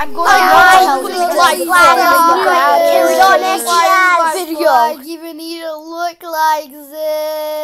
I'm going to look you like guys. on next video. Even need to look like this.